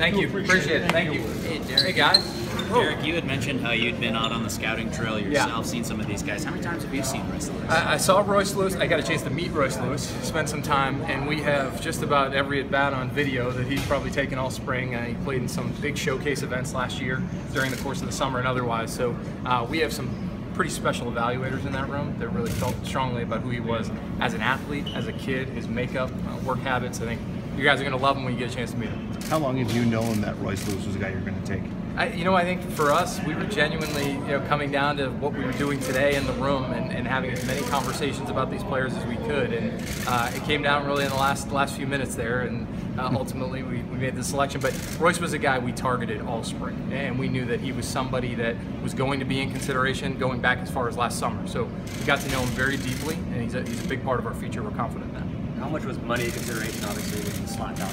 Thank you. Appreciate it. Thank you. Hey, Derek. Hey, guys. Derek, you had mentioned how you'd been out on the scouting trail yourself, Yeah. seen some of these guys. How many times have you seen Royce Lewis? I, I saw Royce Lewis. I got a chance to meet Royce Lewis, spent some time, and we have just about every at bat on video that he's probably taken all spring. Uh, he played in some big showcase events last year during the course of the summer and otherwise. So uh, we have some pretty special evaluators in that room that really felt strongly about who he was as an athlete, as a kid, his makeup, uh, work habits. I think you guys are going to love him when you get a chance to meet him. How long have you known that Royce Lewis was the guy you're going to take? I, you know, I think for us, we were genuinely, you know, coming down to what we were doing today in the room and, and having as many conversations about these players as we could. And uh, it came down really in the last last few minutes there, and uh, ultimately we, we made the selection. But Royce was a guy we targeted all spring, and we knew that he was somebody that was going to be in consideration going back as far as last summer. So we got to know him very deeply, and he's a, he's a big part of our future. We're confident in that. How much was money a consideration, obviously, with the slot value?